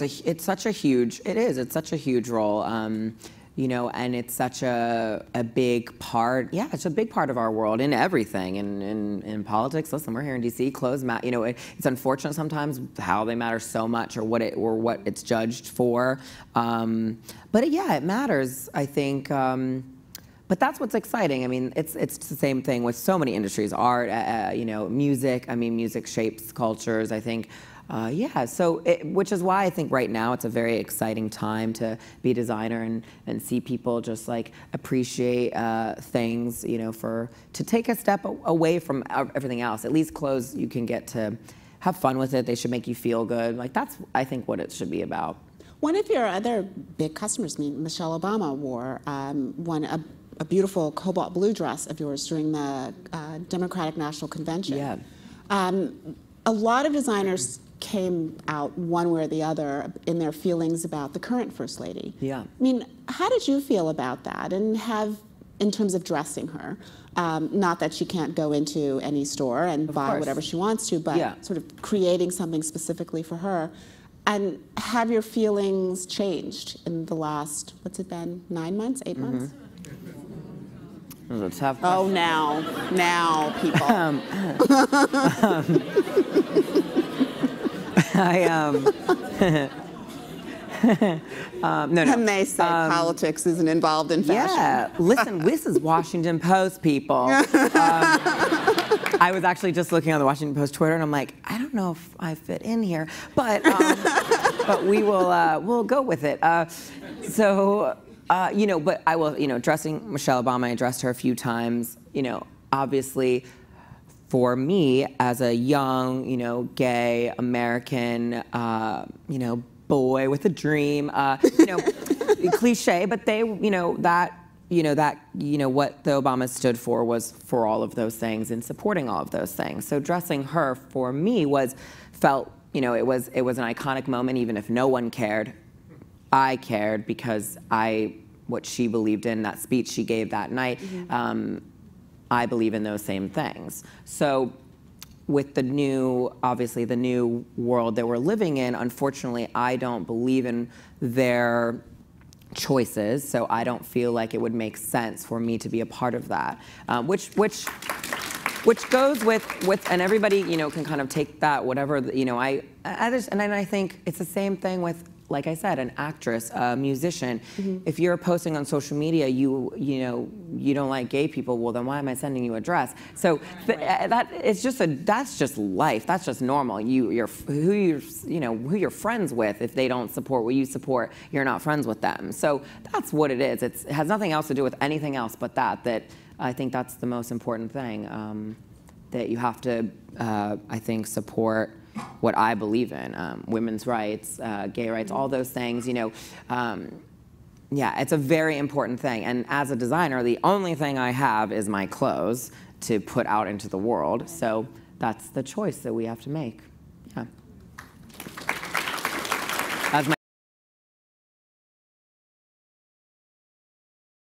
It's, a, it's such a huge, it is, it's such a huge role. Um, you know, and it's such a, a big part, yeah, it's a big part of our world in everything, in, in, in politics. Listen, we're here in DC, clothes matter, you know, it, it's unfortunate sometimes how they matter so much or what it, or what it's judged for. Um, but yeah, it matters, I think. Um, but that's what's exciting. I mean, it's it's the same thing with so many industries, art, uh, uh you know, music. I mean, music shapes cultures. I think uh, yeah, so it, which is why I think right now it's a very exciting time to be a designer and, and see people just like appreciate uh, things, you know, for to take a step away from everything else. At least clothes you can get to have fun with it. They should make you feel good. Like that's I think what it should be about. One of your other big customers, Michelle Obama wore um, one a, a, beautiful cobalt blue dress of yours during the uh, Democratic National Convention. Yeah. Um, a lot of designers came out one way or the other in their feelings about the current First Lady. Yeah. I mean, how did you feel about that and have, in terms of dressing her? Um, not that she can't go into any store and of buy course. whatever she wants to, but yeah. sort of creating something specifically for her. And have your feelings changed in the last, what's it been, nine months, 8 mm -hmm. months? It was a tough Oh, now, now, people. um, um, I um. um, no, no. And they say um, politics isn't involved in fashion. Yeah, listen, this is Washington Post, people. um, I was actually just looking on the Washington Post Twitter, and I'm like, I don't know if I fit in here, but um, but we will uh, we'll go with it. Uh, so uh, you know, but I will, you know, dressing Michelle Obama, I dressed her a few times. You know, obviously for me as a young, you know, gay American, uh, you know, boy with a dream, uh, you know, cliche, but they, you know, that, you know, that, you know, what the Obamas stood for was for all of those things and supporting all of those things. So dressing her for me was, felt, you know, it was, it was an iconic moment, even if no one cared. I cared because I, what she believed in, that speech she gave that night, mm -hmm. um, I believe in those same things. So with the new, obviously the new world that we're living in, unfortunately, I don't believe in their choices, so I don't feel like it would make sense for me to be a part of that, um, which, which, which goes with, with, and everybody, you know, can kind of take that, whatever, you know, I, I just, and then I think it's the same thing with like I said, an actress, a musician. Mm -hmm. If you're posting on social media, you you know you don't like gay people. Well, then why am I sending you a dress? So right. Uh, that it's just a that's just life. That's just normal. You you're who you're you know who you're friends with. If they don't support what you support, you're not friends with them. So that's what it is. It's, it has nothing else to do with anything else but that. That I think that's the most important thing. Um, that you have to, uh, I think, support what I believe in, um, women's rights, uh, gay rights, all those things, you know. Um, yeah, it's a very important thing. And as a designer, the only thing I have is my clothes to put out into the world. So that's the choice that we have to make. Yeah.